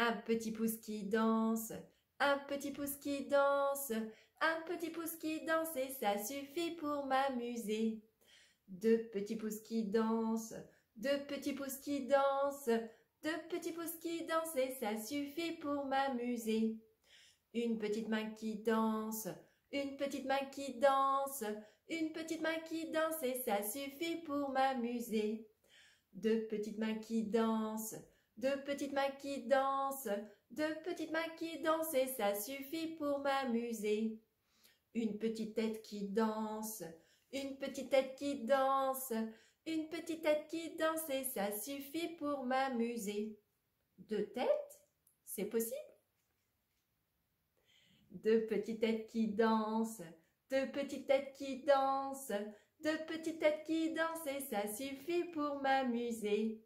Un petit pouce qui danse, un petit pouce qui danse, un petit pouce qui danse et ça suffit pour m'amuser. Deux petits pouces qui dansent, deux petits pouces qui dansent, deux petits pouces qui dansent et ça suffit pour m'amuser. Une petite main qui danse, une petite main qui danse, une petite main qui danse et ça suffit pour m'amuser. Deux petites mains qui dansent, deux petites mains qui dansent, deux petites mains qui dansent et ça suffit pour m'amuser. Une petite tête qui danse, une petite tête qui danse, une petite tête qui danse et ça suffit pour m'amuser. Deux têtes, c'est possible Deux petites têtes qui dansent, deux petites têtes qui dansent, deux petites têtes qui dansent et ça suffit pour m'amuser.